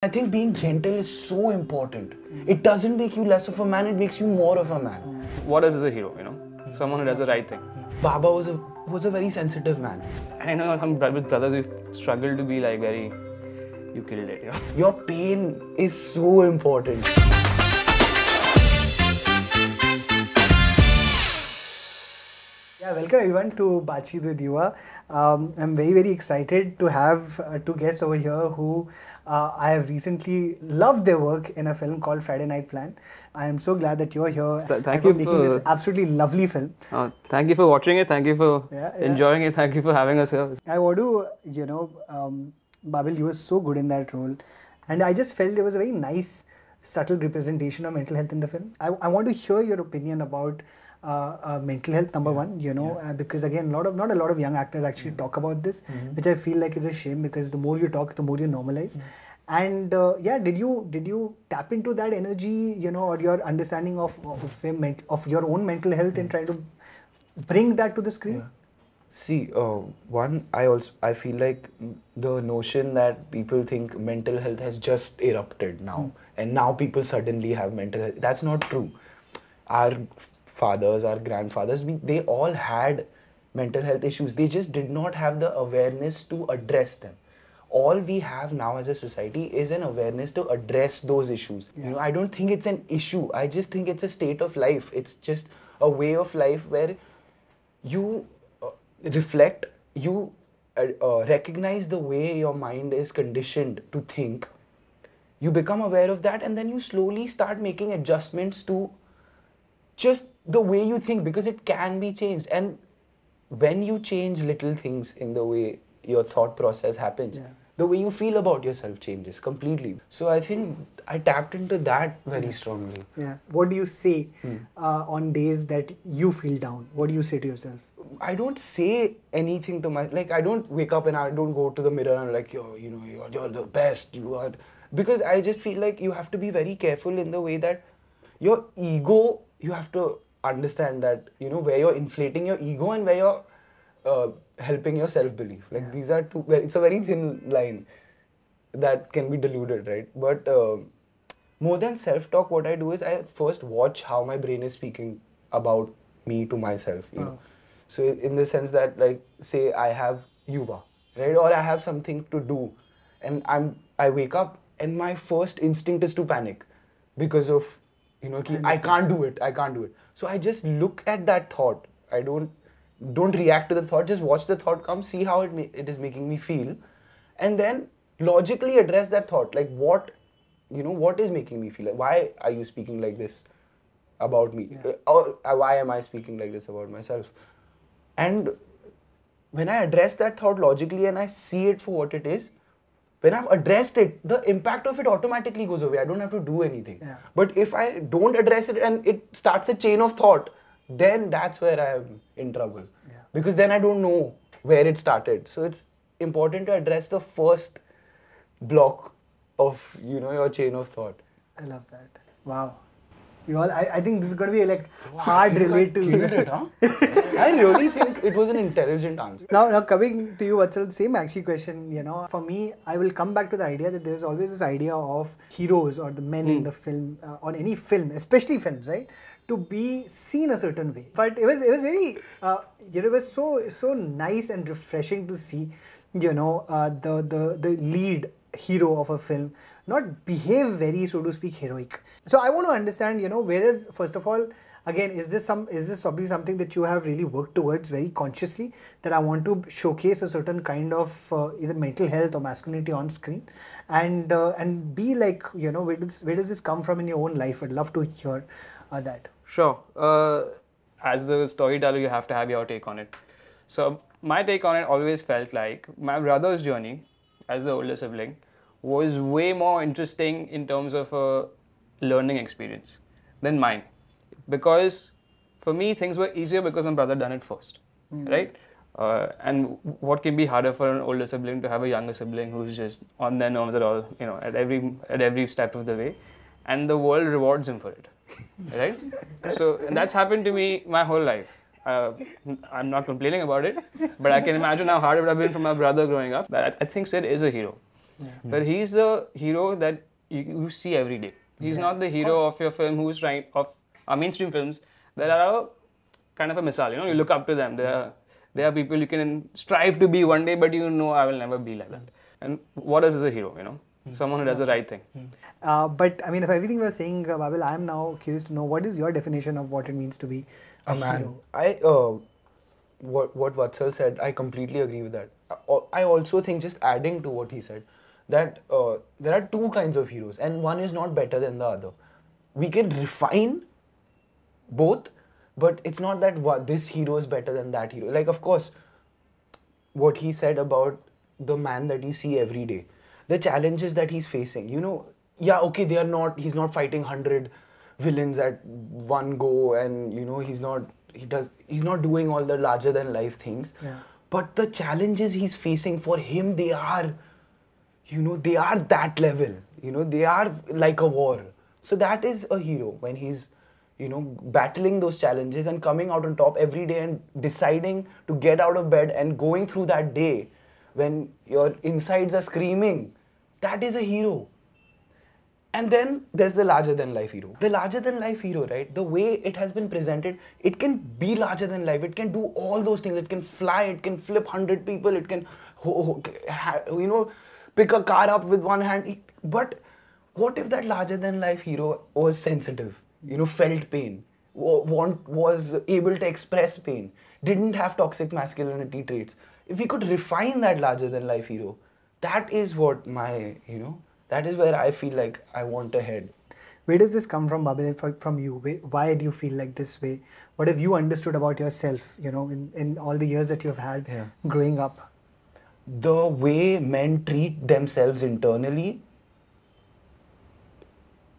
I think being gentle is so important. It doesn't make you less of a man, it makes you more of a man. What else is a hero, you know? Someone who does the right thing. Baba was a was a very sensitive man. And I know some with brothers we struggle to be like very, you killed it, yeah. Your pain is so important. Yeah, welcome everyone to Baatcheet with Yuvaa. Um, I'm very very excited to have uh, two guests over here who uh, I have recently loved their work in a film called Friday Night Plan. I am so glad that you're here Th- thank and for you making this absolutely lovely film. Uh, thank you for watching it. Thank you for Yeah, yeah. enjoying it. Thank you for having us here. I want to, you know, um, Babil, you were so good in that role, and I just felt it was a very nice, subtle representation of mental health in the film. I, I want to hear your opinion about Uh, uh, mental health. Number one, you know, uh, because again, a lot of not a lot of young actors actually mm-hmm. talk about this, mm-hmm. which I feel like is a shame because the more you talk, the more you normalize. Mm-hmm. And uh, yeah, did you did you tap into that energy, you know, or your understanding of of, of your own mental health in mm. trying to bring that to the screen? See, uh, one, I also I feel like the notion that people think mental health has just erupted now, mm. and now people suddenly have mental health. That's not true. Our fathers, our grandfathers, we, they all had mental health issues. They just did not have the awareness to address them. All we have now as a society is an awareness to address those issues. You know, I don't think it's an issue. I just think it's a state of life. It's just a way of life where you uh, reflect, you uh, uh, recognize the way your mind is conditioned to think. You become aware of that, and then you slowly start making adjustments to just the way you think because it can be changed. And when you change little things in the way your thought process happens, Yeah. the way you feel about yourself changes completely. So I think I tapped into that very strongly. Yeah. What do you say Hmm. uh, on days that you feel down? What do you say to yourself? I don't say anything to my like I don't wake up and I don't go to the mirror and like yo you know you're, you're the best you are because I just feel like you have to be very careful in the way that your ego you have to understand that you know where you're inflating your ego and where you're uh, helping your self belief like Yeah. these are two it's a very thin line that can be diluted right but uh, more than self talk what I do is I first watch how my brain is speaking about me to myself you know Oh. so in the sense that like say I have Yuvaa, right? Or I have something to do and I'm I wake up and my first instinct is to panic because of you know ki, I can't do it. I can't do it. So I just look at that thought. I don't don't react to the thought. Just watch the thought come, see how it it is making me feel, and then logically address that thought. Like what you know what is making me feel like why are you speaking like this about me Yeah. or uh, why am i speaking like this about myself and when i address that thought logically and i see it for what it is when i've addressed it the impact of it automatically goes away i don't have to do anything Yeah. but if i don't address it and it starts a chain of thought then that's where i am in trouble Yeah. because then i don't know where it started so it's important to address the first block of you know your chain of thought I love that. Wow. You all, I, I think this is going to be like hard You relate got killed it, to. huh? I really think it was an intelligent answer. now, now coming to you, Vatsal, same actually question. You know, for me, I will come back to the idea that there's always this idea of heroes or the men Hmm. in the film, uh, on any film, especially films, right? To be seen a certain way. But it was it was very, uh, you know, it was so so nice and refreshing to see, you know, uh, the the the lead hero of a film not behave very so to speak heroic so i want to understand you know where first of all again is this some is this probably something that you have really worked towards very consciously that i want to showcase a certain kind of uh, either mental health or masculinity on screen and uh, and be like you know where does where does this come from in your own life i'd love to hear uh, that Sure. Uh, as a storyteller, you have to have your take on it. So my take on it always felt like my brother's journey as the older sibling was way more interesting in terms of a learning experience than mine, because for me things were easier because my brother done it 1st right? Uh, and what can be harder for an older sibling to have a younger sibling who's just on their nerves at all, you know, at every at every step of the way, and the world rewards him for it, right? so and that's happened to me my whole life. Uh, I'm not complaining about it, but I can imagine how hard it would have been for my brother growing up. But I, I think Sid is a hero. But he's the hero that you, you see every day. He's not the hero of your film who's trying of our mainstream films that are a kind of a misal. You know, you look up to them. They are they are people you can strive to be one day, but you know I will never be like that. And what else is a hero? You know, someone who does the right thing. Uh, but I mean, if everything we're saying, uh, Babil, I'm now curious to know what is your definition of what it means to be a, a man. hero? I uh, what what Vatsal said, I completely agree with that. I, I also think just adding to what he said, that uh, there are two kinds of heroes, and one is not better than the other. We can refine both, but it's not that what this hero is better than that hero. Like of course, what he said about the man that you see every day, the challenges that he's facing. You know, yeah, okay, they are not. He's not fighting hundred villains at one go, and you know, he's not. He does. He's not doing all the larger than life things. Yeah. But the challenges he's facing for him, they are, you know, they are that level. You know, they are like a war. So that is a hero when he's, you know, battling those challenges and coming out on top every day and deciding to get out of bed and going through that day when your insides are screaming. That is a hero. And then there's the larger than life hero. The larger than life hero, right? The way it has been presented, it can be larger than life. It can do all those things. It can fly. It can flip hundred people. It can, you know, pick a car up with one hand. But what if that larger than life hero was sensitive? You know, felt pain, want was able to express pain, didn't have toxic masculinity traits. If we could refine that larger than life hero, that is what my you know that is where i feel like i want to head Where does this come from, Babil? fro- From you? Why do you feel like this way? What have you understood about yourself? You know, in, in all the years that you've had Yeah. growing up. The way men treat themselves internally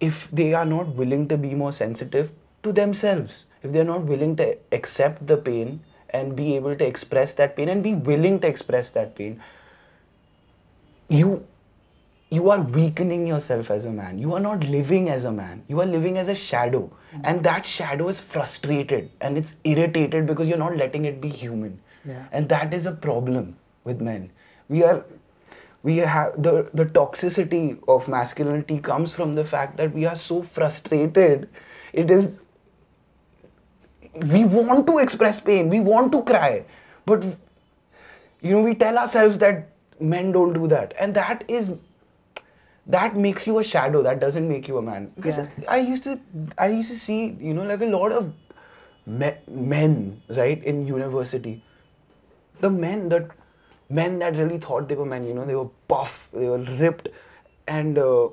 if they are not willing to be more sensitive to themselves if they are not willing to accept the pain and be able to express that pain and be willing to express that pain you you are weakening yourself as a man. You are not living as a man. You are living as a shadow. And that shadow is frustrated and it's irritated because you're not letting it be human. Yeah. and that is a problem with men we are we have the the toxicity of masculinity comes from the fact that we are so frustrated. It is we want to express pain we want to cry but you know we tell ourselves that men don't do that and that is that makes you a shadow that doesn't make you a man. Because Yeah. i used to i used to see you know like a lot of me- men right in university. The men that men that really thought they were men you know they were buff they were ripped. And uh,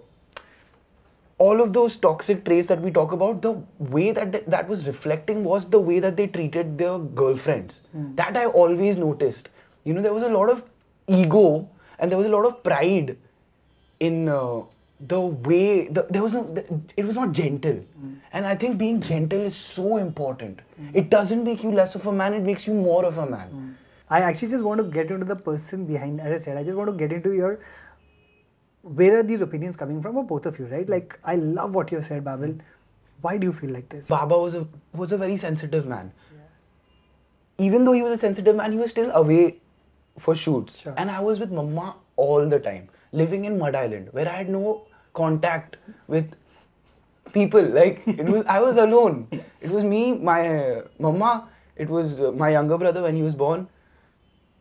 all of those toxic traits that we talk about the way that th- that was reflecting was the way that they treated their girlfriends. That i always noticed. You know there was a lot of ego and there was a lot of pride in uh, the way the, there was no the, it was not gentle. And i think being gentle is so important. It doesn't make you less of a man it makes you more of a man I actually just want to get into the person behind. As I said, I just want to get into your. Where are these opinions coming from, for both of you, right? Like, I love what you said, Babil. Why do you feel like this? Baba was a was a very sensitive man. Even though he was a sensitive man, he was still away for shoots. Sure. And I was with Mama all the time, living in Madh Island, where I had no contact with people. Like it was, I was alone. It was me, my uh, Mama. It was uh, my younger brother when he was born,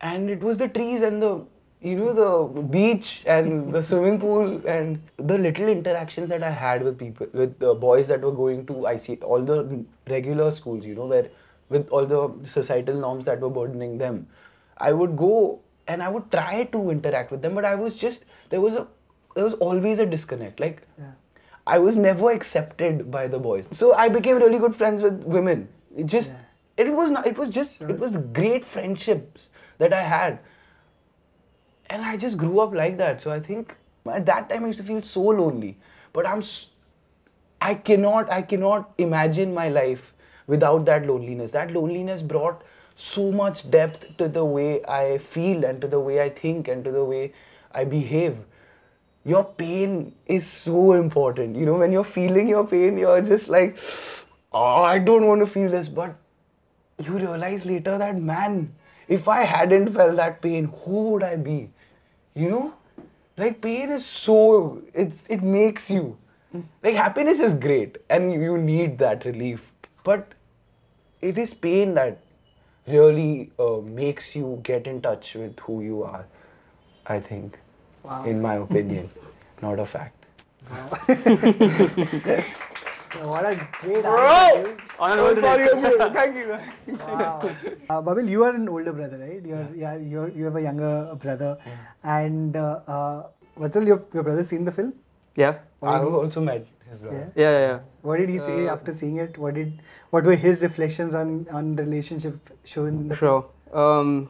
and it was the trees and the you know the beach and the swimming pool and the little interactions that I had with people with the boys that were going to IC all the regular schools you know where with all the societal norms that were burdening them. I would go and I would try to interact with them but I was just there was a there was always a disconnect. Like Yeah. I was never accepted by the boys. So I became really good friends with women. It just it was not it was just it was great friendships that I had and I just grew up like that. So I think at that time I used to feel so lonely. But I'm, I cannot, I cannot imagine my life without that loneliness. That loneliness brought so much depth to the way I feel and to the way I think and to the way I behave. Your pain is so important. You know, when you're feeling your pain, you're just like, oh, I don't want to feel this. But you realize later that man if i hadn't felt that pain who would i be? You know? Like pain is so it's it makes you. Like happiness is great and you need that relief but it is pain that really uh, makes you get in touch with who you are i think Wow. in my opinion. Not a fact What a great answer, dude. On an older note. thank you Wow. Uh, Babil, you are an older brother, right? You're, yeah. you're, you have a younger brother. And uh, uh, Vatsal, your, your brother seen the film? Yeah. i have also met his brother Yeah. Yeah, yeah, yeah. What did he say Uh, after seeing it? What did what were his reflections on on the relationship shown in the film? Sure. Um,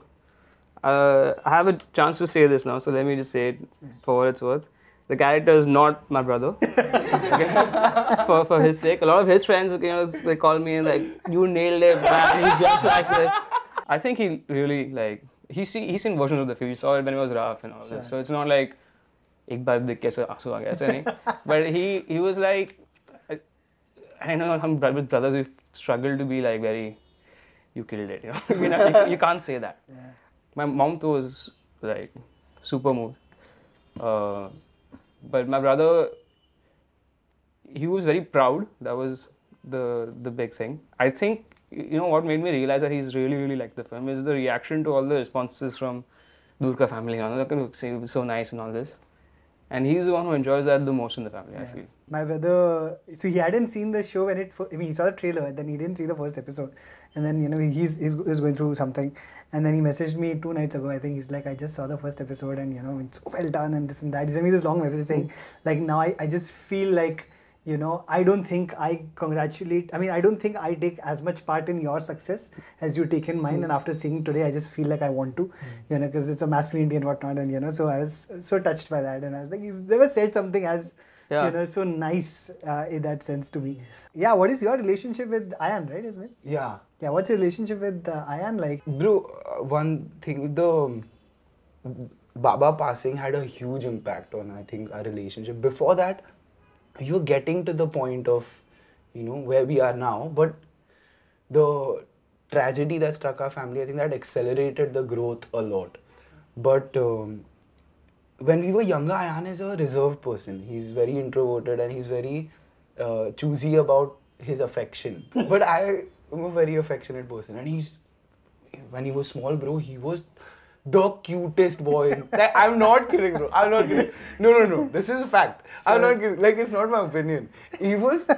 uh, I have a chance to say this now, so let me just say it for what it's worth The character is not my brother. Okay? for for his sake, a lot of his friends, you know, they call me and like, "You nailed it, man. He's just like this." I think he really like he see he's seen versions of the film. He saw it when it was rough and all Sure. this. So it's not like एक बार देख के ऐसे आंसू आ गया ऐसा नहीं but he he was like I, I know हम with brothers we struggle to be like very you killed it you know, you, know you, you can't say that Yeah. my mom but my brother he was very proud. That was the the big thing. I think you know what made me realize that he's really really liked the film is the reaction to all the responses from Durka family you know, like, "Oh, say it was so nice and all this and he's the one who enjoys that the most in the family i feel My brother, so he hadn't seen the show when it. I mean, he saw the trailer, and then he didn't see the first episode, and then you know he's he's, he's going through something, and then he messaged me two nights ago. I think he's like, I just saw the first episode, and you know it's so well done, and this and that. He sent me this long message saying, mm. like now I, I just feel like you know I don't think I congratulate. I mean I don't think I take as much part in your success as you take in mine, and after seeing today, I just feel like I want to, you know, because it's a masculinity and whatnot, and you know, so I was so touched by that, and I was like, he's never said something as Yeah. you know so nice uh, in that sense to me. Yeah what is your relationship with Ayaan right isn't it? Yeah. Yeah what's your relationship with uh, Ayaan like? Bro, uh, one thing the um, Baba passing had a huge impact on I think our relationship. Before that, you were getting to the point of you know where we are now, but the tragedy that struck our family, I think that accelerated the growth a lot. But um, when we were younger, Ayaan is a reserved person. He's very introverted and he's very uh, choosy about his affection. but I am a very affectionate person, and he's when he was small, bro, he was the cutest boy. like, I'm not kidding, bro. I'm not kidding. No, no, no. This is a fact. I'm not kidding. Like, it's not my opinion. He was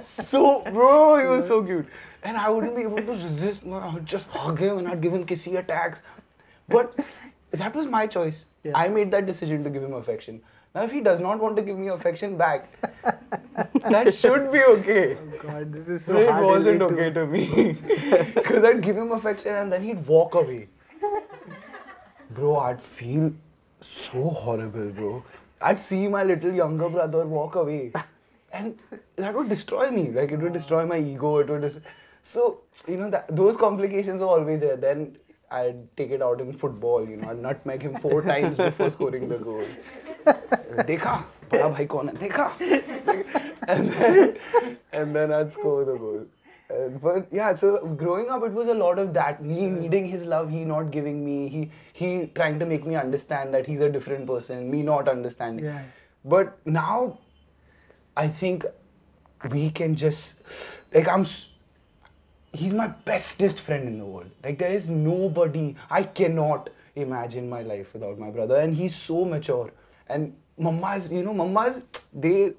so, bro, he was so cute. And I wouldn't be able to resist. I would just hug him and I'd give him kissy attacks. But that was my choice. Yeah. I made that decision to give him affection. Now, if he does not want to give me affection back, that should be okay. Oh God this is so So it wasn't to- okay to me. Because I'd give him affection and then he'd walk away. Bro, I'd feel so horrible, bro. I'd see my little younger brother walk away. And that would destroy me. Like, it would destroy my ego. It would. Dis- so, you know, that, those complications were always there. Then I'd take it out in football, you know, I'd nutmeg him four times before scoring the goal. Dekha, bada bhai kaun hai, dekha. And then, and then I'd score the goal. And- but yeah so growing up it was a lot of that me needing his love he not giving me he he trying to make me understand that he's a different person me not understanding Yeah. but now I think we can just like I'm he's my bestest friend in the world. Like there is nobody I cannot imagine my life without my brother, and he's so mature. And mammas, you know, mammas they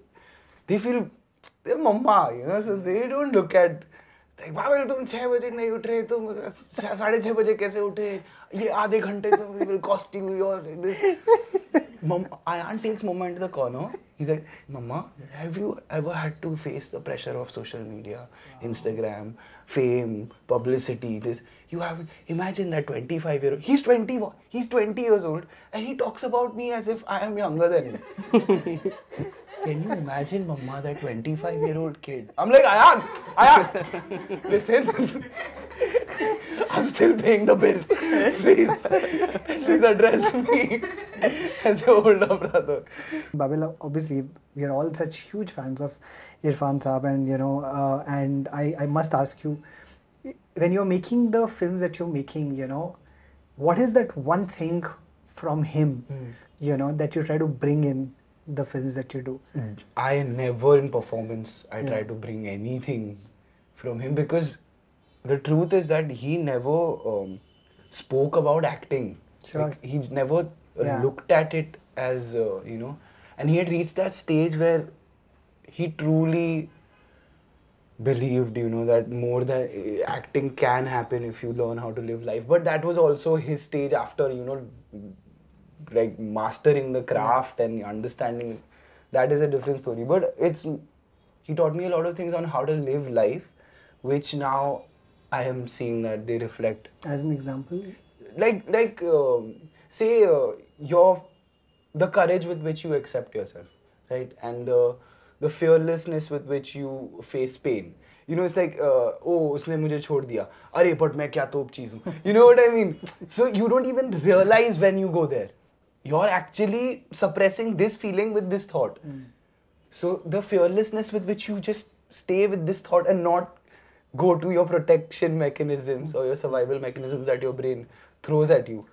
they feel they're mama, you know, so they don't look at. भावेल तुम छः बजे नहीं उठ रहे तुम साढ़े छः बजे कैसे उठे? ये आधे घंटे तुम कॉस्टिंग हुई और I aunt takes mamma the corner he like mamma have you ever had to face the pressure of social media Instagram fame publicity this have imagine imagine twenty 25 year old he's 20 he's 20 years old and he talks about me as if i am younger than him. Can you imagine, Mama, that 25 year old kid? I'm like, Ayaan, Ayaan, listen. I'm still paying the bills. Please, please address me as your older brother. Babil, obviously, we are all such huge fans of Irrfan Saab, and you know, uh, and I, I must ask you, when you're making the films that you're making, you know, what is that one thing from him, you know, that you try to bring in the films that you do? I never in performance I Yeah. try to bring anything from him because the truth is that he never um, spoke about acting. Sure. Like, he never uh, Yeah. looked at it as uh, you know, and he had reached that stage where he truly believed you know that more than uh, acting can happen if you learn how to live life but that was also his stage after you know like mastering the craft and understanding that is a different story but it's he taught me a lot of things on how to live life which now i am seeing that they reflect As an example, like like um, say uh, your the courage with which you accept yourself right and the the fearlessness with which you face pain you know it's like uh, oh उसने मुझे छोड़ दिया अरे but मैं क्या तोप चीज हूँ you know what I mean so you don't even realize when you go there you're actually suppressing this feeling with this thought so the fearlessness with which you just stay with this thought and not go to your protection mechanisms or your survival mechanisms that your brain throws at you.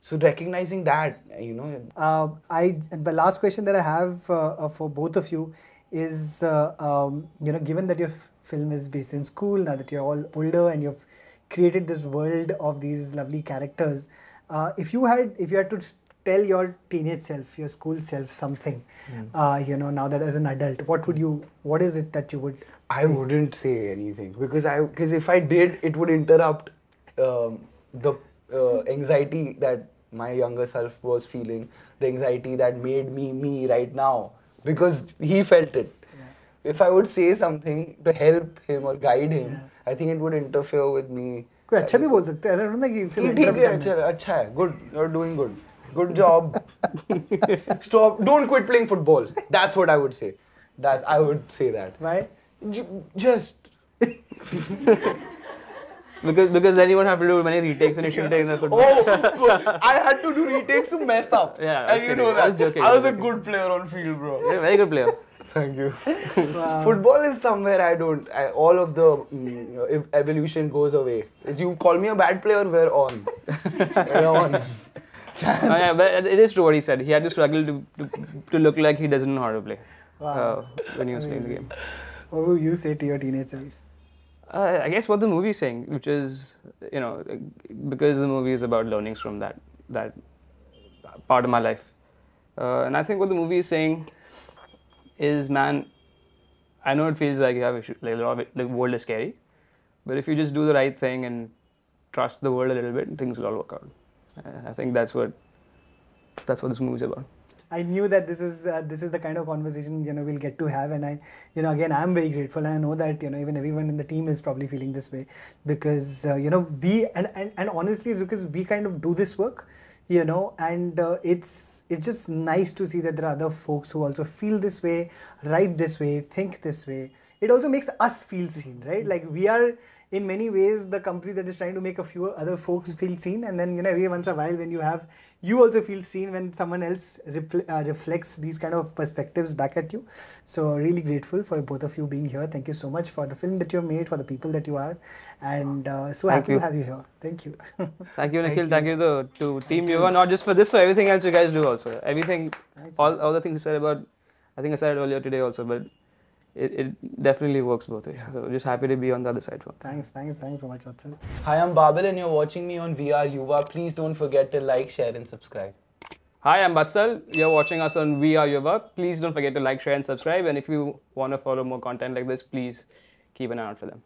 So recognizing that, you know, uh, I and the last question that I have uh, uh, for both of you is, uh, um, you know, given that your film is based in school now that you're all older and you've created this world of these lovely characters, uh, if you had if you had to tell your teenage self, your school self, something, uh, you know, now that as an adult, what would you? What is it that you would? I wouldn't say anything because I because if I did, it would interrupt um, the uh, anxiety that my younger self was feeling, the anxiety that made me me right now because he felt it. If I would say something to help him or guide him, I think it would interfere with me. कोई अच्छा भी बोल सकते हैं ऐसा नहीं कि film ठीक interrupt है करना है। अच्छा अच्छा है good you are doing good Good job. Stop. Don't quit playing football. That's what I would say. That I would say that. Why? J- just. because because then you won't have to do many retakes and you should take. Oh, I had to do retakes to mess up. Yeah, and you know that. I was joking. I was a good player on field, bro. You're a very good player. Thank you. Wow. Football is somewhere I don't. I, all of the mm, evolution goes away. As you call me a bad player, we're on. we're on. Oh, yeah, but it is true what he said. He had to struggle to, to, to look like he doesn't know how to play Wow. uh, when he was playing the game. What would you say to your teenage self? Uh, I guess what the movie is saying, which is, you know, because the movie is about learnings from that that part of my life, uh, and I think what the movie is saying is, man, I know it feels like you have issues, like a lot of it, the world is scary, but if you just do the right thing and trust the world a little bit, things will all work out. I think that's what that's what this movie is about. I knew that this is uh, this is the kind of conversation you know we'll get to have, and I, you know, again I'm very grateful, and I know that you know even everyone in the team is probably feeling this way because uh, you know we and, and and honestly it's because we kind of do this work, you know, and uh, it's it's just nice to see that there are other folks who also feel this way, write this way, think this way. It also makes us feel seen, right? Like we are in many ways the company that is trying to make a few other folks feel seen. And then you know every once in a while when you have you also feel seen when someone else refl- uh, reflects these kind of perspectives back at you. So really grateful for both of you being here. Thank you so much for the film that you have made for the people that you are. And uh, so Thank happy you. to have you here. Thank you. Thank you, Nikhil. Thank you to, to Team Yuvaa, not just for this, for everything else you guys do also. Everything, all, all the things you said about, I think I said it earlier today also, but it, it definitely works both ways. So just happy to be on the other side. thanks thanks thanks so much Vatsal. Hi, I'm Babil and you're watching me on VR Yuvaa. Please don't forget to like, share and subscribe. Hi, I'm Vatsal. You're watching us on We Are Yuvaa. Please don't forget to like, share, and subscribe. And if you want to follow more content like this, please keep an eye out for them.